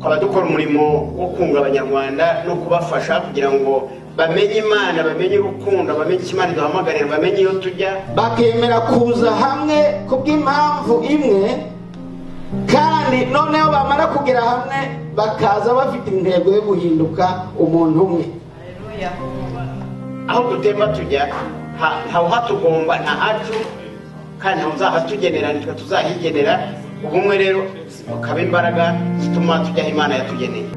twaba dukora umurimo wo kunga abanyarwanda no kubafasha kugira ngo bamenye imana bamenye urukundo bamenye icyo imana iduhamagarira bamenye iyo tujya. Bakemera kuza hamwe kubw'impamvu imwe kandi noneho bamara kugera hamwe bakaza bafite intego yo guhinduka umuntu umwe. Aho dutemba tujya ha- ntawe hatugomba nta hacu kandi ntawe uzahatugenera nitwe tuzahigenera. Ubumwe rero mukabe imbaraga zituma tujya aho imana yatugeneye